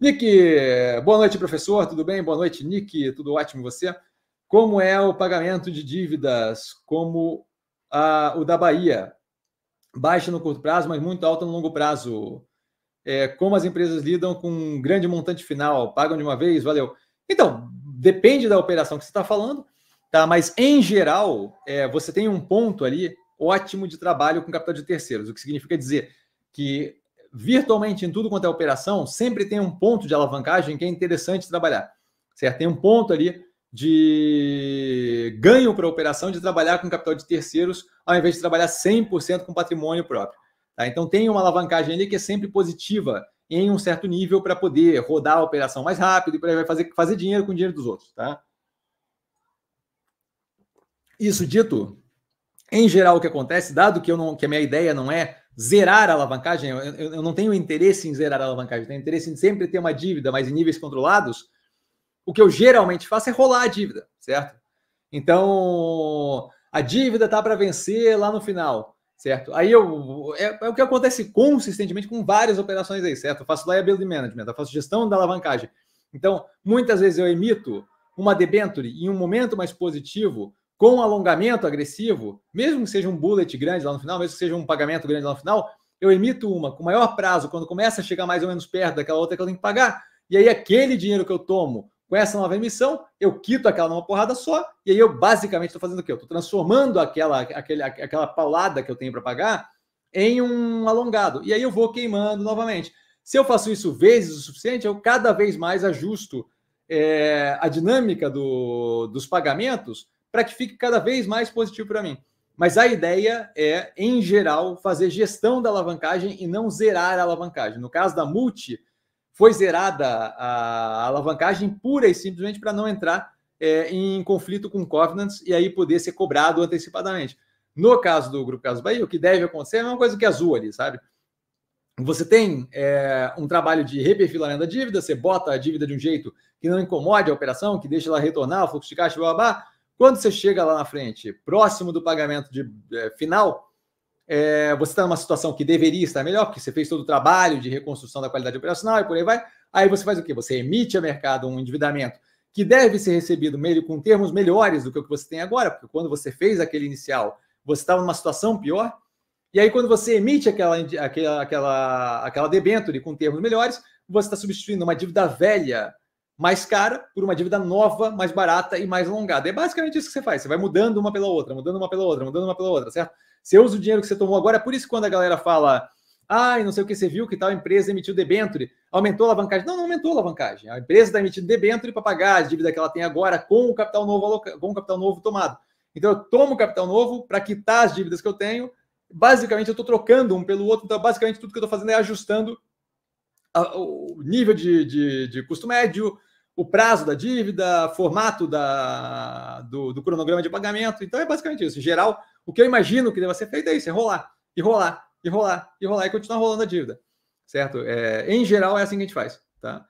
Nick, boa noite, professor. Tudo bem? Boa noite, Nick. Tudo ótimo você? Como é o pagamento de dívidas como a, o da Bahia? Baixa no curto prazo, mas muito alta no longo prazo. É, como as empresas lidam com um grande montante final? Pagam de uma vez? Valeu. Então, depende da operação que você está falando, tá? Mas em geral, é, você tem um ponto ali ótimo de trabalho com capital de terceiros, o que significa dizer que virtualmente em tudo quanto é operação, sempre tem um ponto de alavancagem que é interessante trabalhar, certo? Tem um ponto ali de ganho para a operação de trabalhar com capital de terceiros, ao invés de trabalhar 100% com patrimônio próprio. Tá? Então, tem uma alavancagem ali que é sempre positiva em um certo nível para poder rodar a operação mais rápido e para fazer, fazer dinheiro com o dinheiro dos outros. Tá? Isso dito, em geral, o que acontece, dado que, eu não, que a minha ideia não é zerar a alavancagem, eu, eu, não tenho interesse em zerar a alavancagem, tenho interesse em sempre ter uma dívida, mas em níveis controlados, o que eu geralmente faço é rolar a dívida, certo? Então, a dívida tá para vencer lá no final, certo? Aí eu é, é, o que acontece consistentemente com várias operações aí, certo? Eu faço liability management, eu faço gestão da alavancagem. Então, muitas vezes eu emito uma debenture em um momento mais positivo com alongamento agressivo, mesmo que seja um bullet grande lá no final, mesmo que seja um pagamento grande lá no final, eu emito uma com maior prazo, quando começa a chegar mais ou menos perto daquela outra que eu tenho que pagar, e aí aquele dinheiro que eu tomo com essa nova emissão, eu quito aquela numa porrada só, e aí eu basicamente estou fazendo o quê? Eu estou transformando aquela, aquele, aquela paulada que eu tenho para pagar em um alongado, e aí eu vou queimando novamente. Se eu faço isso vezes o suficiente, eu cada vez mais ajusto é, a dinâmica do, dos pagamentos para que fique cada vez mais positivo para mim. Mas a ideia é, em geral, fazer gestão da alavancagem e não zerar a alavancagem. No caso da multi, foi zerada a alavancagem pura e simplesmente para não entrar é, em conflito com covenants e aí poder ser cobrado antecipadamente. No caso do Grupo Caso Bahia, o que deve acontecer é uma coisa que é azul ali, sabe? Você tem é, um trabalho de reperfilamento da dívida, você bota a dívida de um jeito que não incomode a operação, que deixa ela retornar o fluxo de caixa, blá, blá, blá quando você chega lá na frente, próximo do pagamento de é, final, é, você está numa situação que deveria estar melhor, porque você fez todo o trabalho de reconstrução da qualidade operacional e por aí vai. Aí você faz o quê? Você emite a mercado um endividamento que deve ser recebido meio com termos melhores do que o que você tem agora, porque quando você fez aquele inicial, você estava numa situação pior. E aí, quando você emite aquela, aquela, aquela, aquela debênture com termos melhores, você está substituindo uma dívida velha mais cara por uma dívida nova, mais barata e mais alongada. É basicamente isso que você faz. Você vai mudando uma pela outra, mudando uma pela outra, mudando uma pela outra, certo? Você usa o dinheiro que você tomou agora. É por isso que quando a galera fala, ah, não sei o que você viu que tal empresa emitiu debenture, aumentou a alavancagem. Não, não aumentou a alavancagem. A empresa está emitindo debenture para pagar a dívida que ela tem agora com o capital novo, com o capital novo tomado. Então eu tomo capital novo para quitar as dívidas que eu tenho. Basicamente, eu estou trocando um pelo outro. Então, basicamente, tudo que eu estou fazendo é ajustando o nível de, de, de custo médio, o prazo da dívida, formato da, do, do, cronograma de pagamento. Então é basicamente isso. Em geral, o que eu imagino que deva ser feito é isso: é rolar, e rolar, e rolar, e rolar, e continuar rolando a dívida. Certo? É, em geral, é assim que a gente faz. Tá?